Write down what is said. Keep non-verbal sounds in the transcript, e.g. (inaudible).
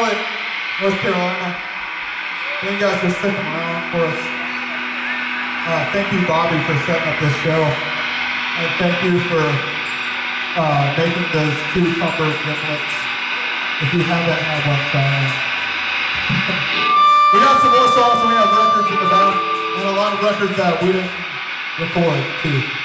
Charlotte, North Carolina. Thank you guys for sticking around for us. Uh, thank you, Bobby, for setting up this show. And thank you for uh, making those two Cumber gimlets. If you haven't had one, try (laughs) we got some more songs and we have records in the back. And a lot of records that we didn't record, too.